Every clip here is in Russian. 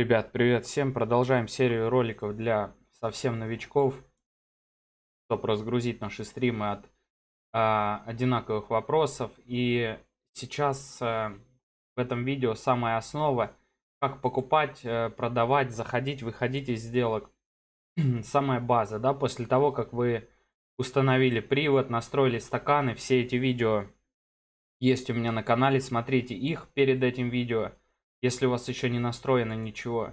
Ребят, привет всем! Продолжаем серию роликов для совсем новичков, чтобы разгрузить наши стримы от а, одинаковых вопросов. И сейчас а, в этом видео самая основа, как покупать, а, продавать, заходить, выходить из сделок. Самая база, да, после того, как вы установили привод, настроили стаканы, все эти видео есть у меня на канале, смотрите их перед этим видео если у вас еще не настроено ничего.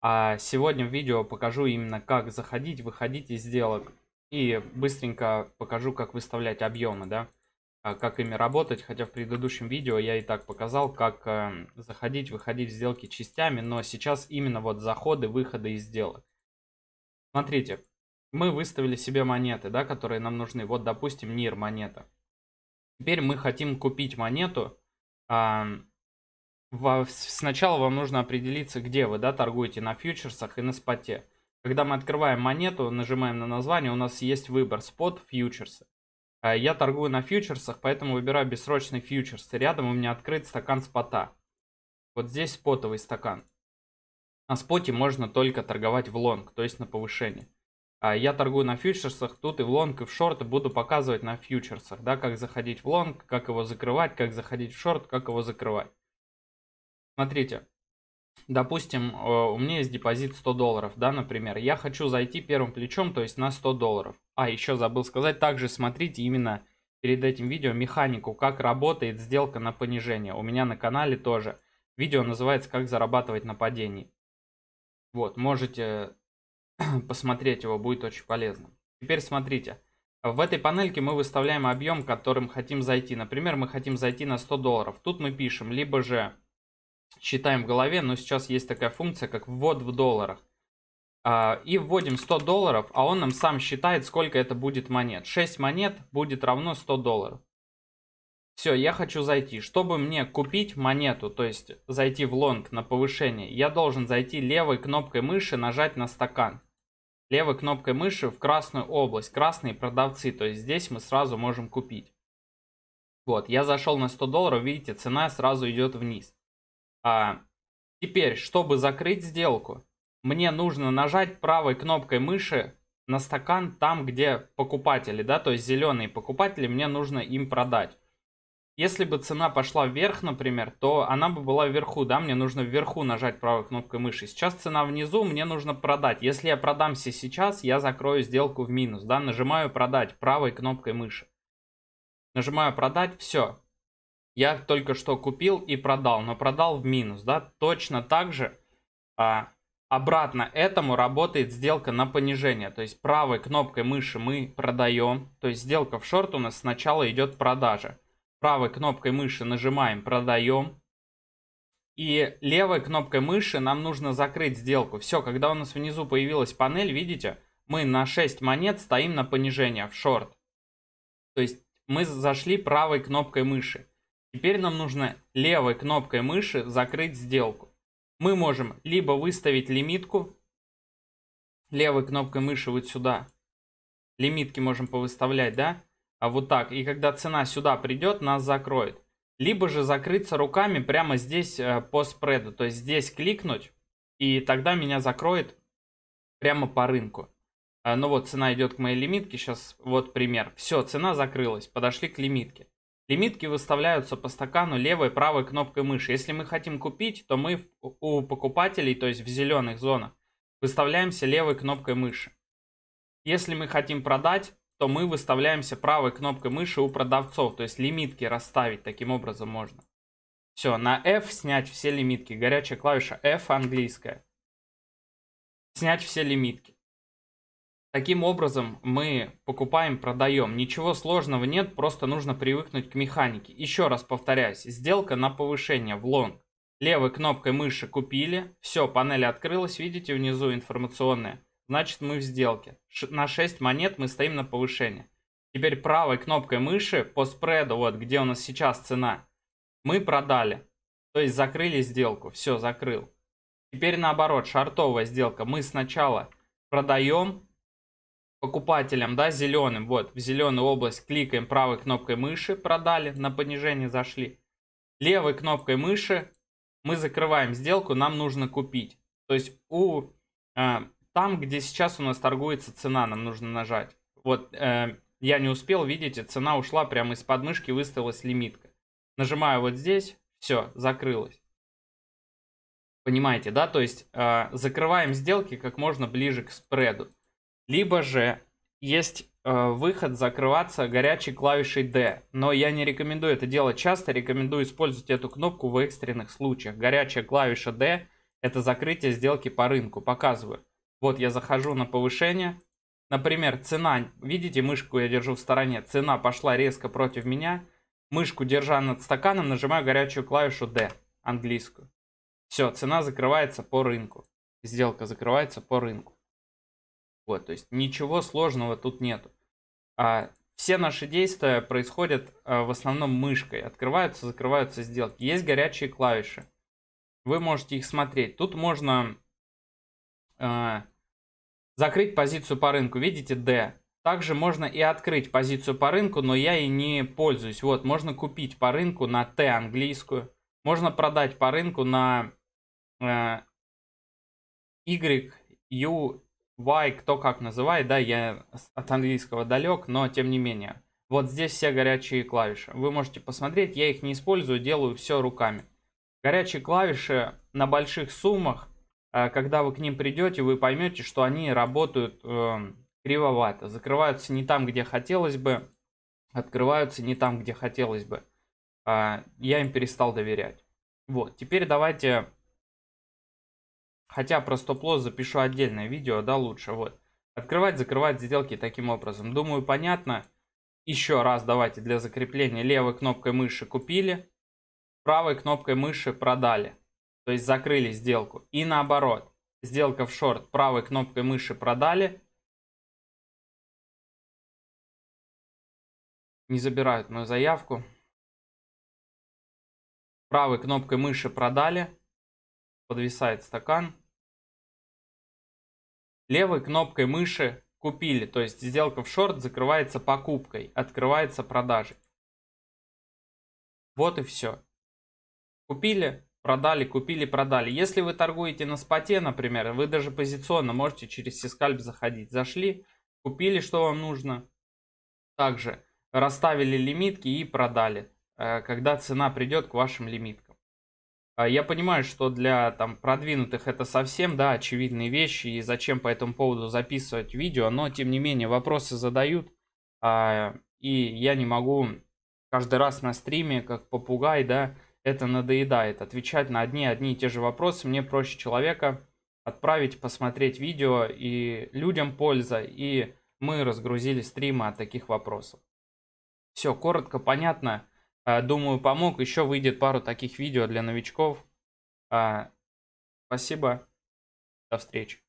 А сегодня в видео покажу именно как заходить, выходить из сделок. И быстренько покажу, как выставлять объемы, да, а как ими работать. Хотя в предыдущем видео я и так показал, как э, заходить, выходить в сделки частями. Но сейчас именно вот заходы, выходы из сделок. Смотрите, мы выставили себе монеты, да, которые нам нужны. Вот, допустим, NIR монета. Теперь мы хотим купить монету. Сначала вам нужно определиться, где вы да, торгуете, на фьючерсах и на споте. Когда мы открываем монету, нажимаем на название, у нас есть выбор спот, фьючерсы. А я торгую на фьючерсах, поэтому выбираю бессрочный фьючерс. Рядом у меня открыт стакан спота. Вот здесь спотовый стакан. На споте можно только торговать в лонг, то есть на повышение. А я торгую на фьючерсах, тут и в лонг, и в шорт, и буду показывать на фьючерсах, да, как заходить в лонг, как его закрывать, как заходить в шорт, как его закрывать. Смотрите, допустим, э, у меня есть депозит 100 долларов, да, например. Я хочу зайти первым плечом, то есть на 100 долларов. А, еще забыл сказать, также смотрите именно перед этим видео механику, как работает сделка на понижение. У меня на канале тоже. Видео называется «Как зарабатывать на падении». Вот, можете посмотреть его, будет очень полезно. Теперь смотрите. В этой панельке мы выставляем объем, которым хотим зайти. Например, мы хотим зайти на 100 долларов. Тут мы пишем либо же считаем в голове, но сейчас есть такая функция, как ввод в долларах. А, и вводим 100 долларов, а он нам сам считает, сколько это будет монет. 6 монет будет равно 100 долларов. Все, я хочу зайти. Чтобы мне купить монету, то есть зайти в лонг на повышение, я должен зайти левой кнопкой мыши, нажать на стакан. Левой кнопкой мыши в красную область. Красные продавцы, то есть здесь мы сразу можем купить. Вот, я зашел на 100 долларов, видите, цена сразу идет вниз. А, теперь, чтобы закрыть сделку, мне нужно нажать правой кнопкой мыши на стакан там, где покупатели, да, то есть зеленые покупатели, мне нужно им продать. Если бы цена пошла вверх, например, то она бы была вверху, да, мне нужно вверху нажать правой кнопкой мыши. Сейчас цена внизу, мне нужно продать. Если я продамся сейчас, я закрою сделку в минус, да, нажимаю продать правой кнопкой мыши. Нажимаю продать, все, я только что купил и продал, но продал в минус, да, точно так же а, обратно этому работает сделка на понижение, то есть правой кнопкой мыши мы продаем, то есть сделка в шорт у нас сначала идет продажа, правой кнопкой мыши нажимаем продаем, и левой кнопкой мыши нам нужно закрыть сделку. Все, когда у нас внизу появилась панель, видите, мы на 6 монет стоим на понижение в шорт. То есть мы зашли правой кнопкой мыши. Теперь нам нужно левой кнопкой мыши закрыть сделку. Мы можем либо выставить лимитку, левой кнопкой мыши вот сюда, лимитки можем повыставлять, да, а вот так, и когда цена сюда придет, нас закроет. Либо же закрыться руками прямо здесь э, по спреду, то есть здесь кликнуть, и тогда меня закроет прямо по рынку. А, ну вот цена идет к моей лимитке, сейчас вот пример. Все, цена закрылась, подошли к лимитке. Лимитки выставляются по стакану левой и правой кнопкой мыши. Если мы хотим купить, то мы у покупателей, то есть в зеленых зонах, выставляемся левой кнопкой мыши. Если мы хотим продать, то мы выставляемся правой кнопкой мыши у продавцов, то есть лимитки расставить таким образом можно. Все, на F снять все лимитки. Горячая клавиша F английская. Снять все лимитки. Таким образом мы покупаем, продаем. Ничего сложного нет, просто нужно привыкнуть к механике. Еще раз повторяюсь, сделка на повышение в лонг. Левой кнопкой мыши купили, все, панель открылась, видите внизу информационная. Значит мы в сделке. Ш на 6 монет мы стоим на повышение. Теперь правой кнопкой мыши по спреду, вот где у нас сейчас цена, мы продали. То есть закрыли сделку, все, закрыл. Теперь наоборот, шартовая сделка. Мы сначала продаем, покупателям, да, зеленым, вот, в зеленую область кликаем правой кнопкой мыши, продали, на понижение зашли. Левой кнопкой мыши мы закрываем сделку, нам нужно купить. То есть у а, там, где сейчас у нас торгуется цена, нам нужно нажать. Вот э, я не успел, видите, цена ушла прямо из подмышки, выставилась лимитка. Нажимаю вот здесь, все, закрылось. Понимаете, да? То есть э, закрываем сделки как можно ближе к спреду. Либо же есть э, выход закрываться горячей клавишей D. Но я не рекомендую это делать часто, рекомендую использовать эту кнопку в экстренных случаях. Горячая клавиша D это закрытие сделки по рынку. Показываю. Вот я захожу на повышение. Например, цена, видите, мышку я держу в стороне, цена пошла резко против меня. Мышку держа над стаканом, нажимаю горячую клавишу D, английскую. Все, цена закрывается по рынку. Сделка закрывается по рынку. Вот, то есть ничего сложного тут нету. А, все наши действия происходят а, в основном мышкой. Открываются, закрываются сделки. Есть горячие клавиши. Вы можете их смотреть. Тут можно а, закрыть позицию по рынку. Видите, D. Также можно и открыть позицию по рынку, но я и не пользуюсь. Вот, можно купить по рынку на T английскую. Можно продать по рынку на э, Y, U, Y, кто как называет, да, я от английского далек, но тем не менее. Вот здесь все горячие клавиши. Вы можете посмотреть, я их не использую, делаю все руками. Горячие клавиши на больших суммах, э, когда вы к ним придете, вы поймете, что они работают э, кривовато. Закрываются не там, где хотелось бы, открываются не там, где хотелось бы. Э, я им перестал доверять. Вот, теперь давайте Хотя про стоп-лосс запишу отдельное видео, да, лучше. Вот. Открывать, закрывать сделки таким образом. Думаю, понятно. Еще раз давайте для закрепления. Левой кнопкой мыши купили, правой кнопкой мыши продали. То есть закрыли сделку. И наоборот. Сделка в шорт правой кнопкой мыши продали. Не забирают мою заявку. Правой кнопкой мыши продали подвисает стакан. Левой кнопкой мыши купили, то есть сделка в шорт закрывается покупкой, открывается продажей. Вот и все. Купили, продали, купили, продали. Если вы торгуете на споте, например, вы даже позиционно можете через сискальп заходить. Зашли, купили, что вам нужно. Также расставили лимитки и продали, э, когда цена придет к вашим лимиткам. А, я понимаю, что для там продвинутых это совсем, да, очевидные вещи, и зачем по этому поводу записывать видео, но тем не менее вопросы задают, а, и я не могу каждый раз на стриме, как попугай, да, это надоедает. Отвечать на одни одни и те же вопросы, мне проще человека отправить, посмотреть видео, и людям польза, и мы разгрузили стримы от таких вопросов. Все, коротко, понятно. А, думаю, помог. Еще выйдет пару таких видео для новичков. А, спасибо. До встречи.